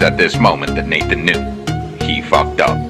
At this moment that Nathan knew he fucked up.